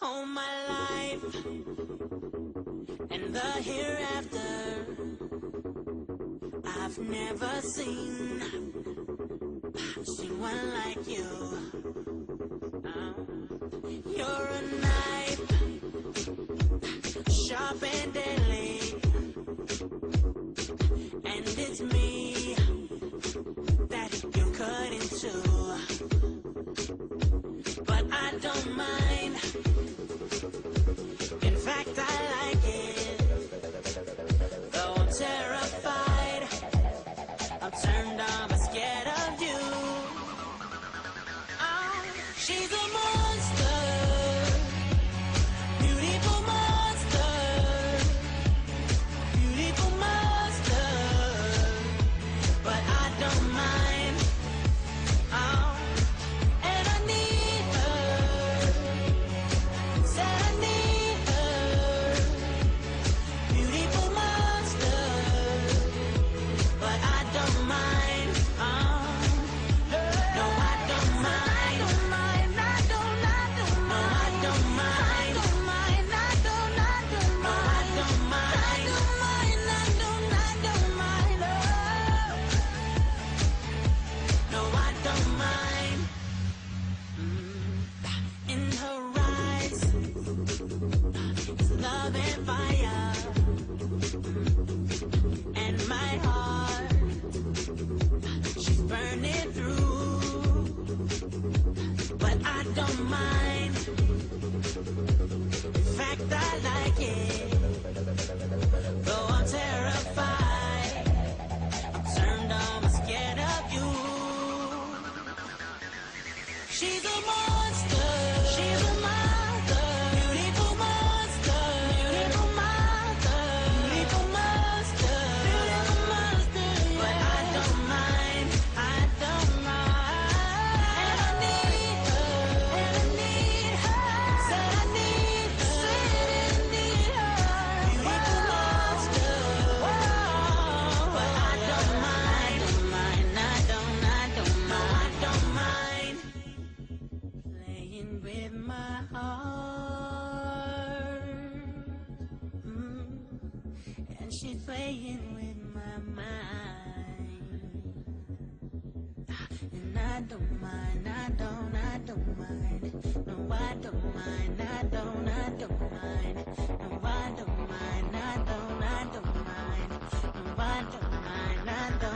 all my life and the hereafter. I've never seen seen one like you. Uh, you're a knife, sharp and deadly, and it's me love and fire, and my heart, she's burning through. But I don't mind. In fact, I like it. singing with my heart. Mm. And she's playing with my mind. And I don't mind, I don't, I don't mind. No, I don't mind, I don't, I don't mind. No, I don't mind, I don't, I don't mind. No, I don't mind, I don't.